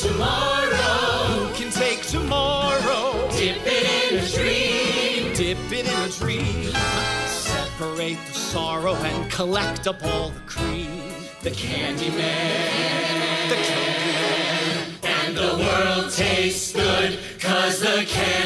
tomorrow. Who can take tomorrow? Dip it in a dream. Dip it in a dream. Separate the sorrow and collect up all the cream. The candy man. The candy man. And the world tastes good, cause the candy